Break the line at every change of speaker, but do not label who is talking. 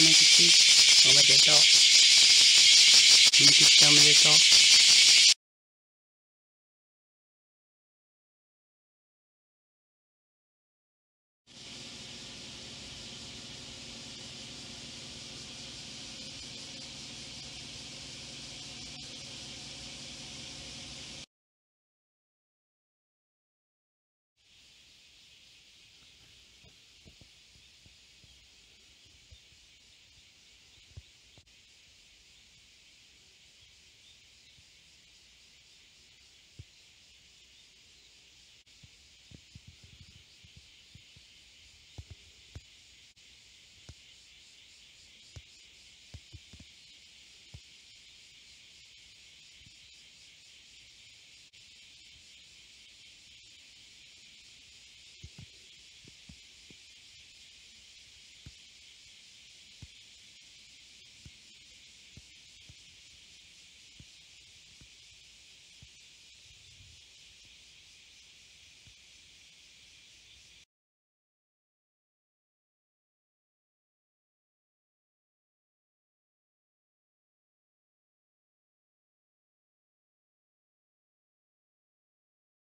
में किसी हमें देता हमें किसका में देता